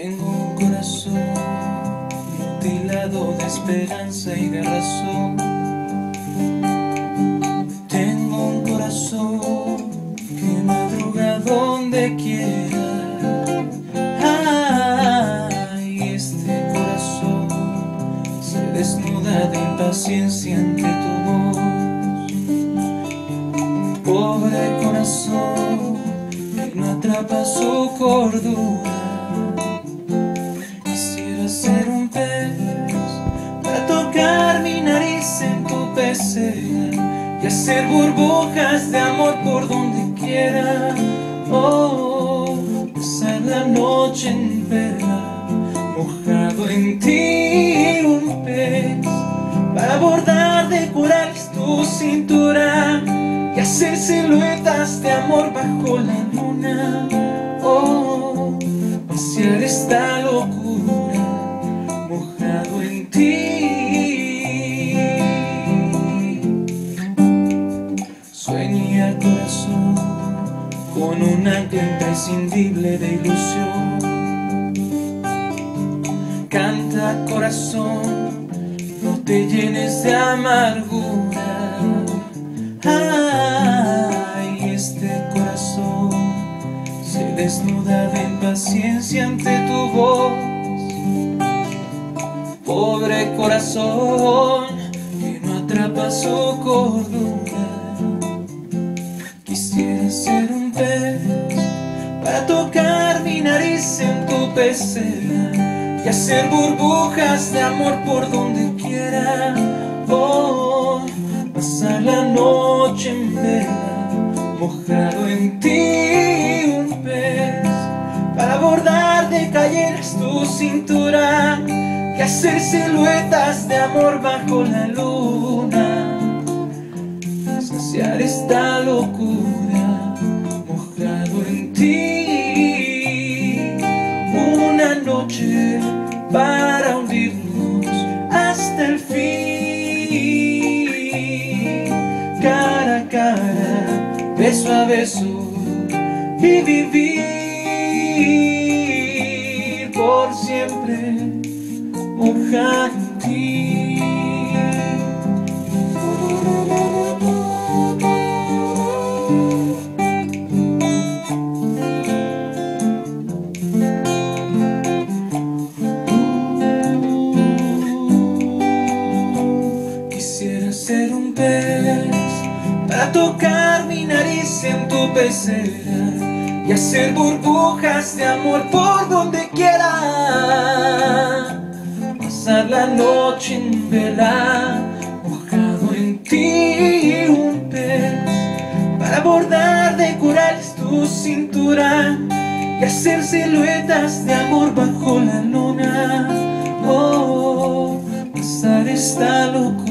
Tengo un corazón mutilado de esperanza y de razón. Tengo un corazón que madruga donde quiera. Ay, este corazón se desnuda de impaciencia ante tu voz. Pobre corazón que no atrapa su cordura. Y hacer burbujas de amor por donde quiera. Oh, pasar la noche entera mojado en ti un pez para bordar de corales tu cintura y hacer siluetas de amor bajo la luna. Con un ancla imprescindible de ilusión. Canta corazón, no te llenes de amargura. Ay, este corazón se desnuda de impaciencia ante tu voz. Pobre corazón que no atrapa su cordura. Y hacer burbujas de amor por donde quiera. Oh, pasar la noche en vela, mojado en ti un pez, para bordar de calles tu cintura y hacer siluetas de amor bajo la luna. Saciar esta locura, beso a beso y vivir por siempre mojado para tocar mi nariz en tu pecera y hacer burbujas de amor por donde quiera. Pasar la noche en vela, mojado en ti un pez para bordar de corales tu cintura y hacer siluetas de amor bajo la luna. Oh, pasar esta locura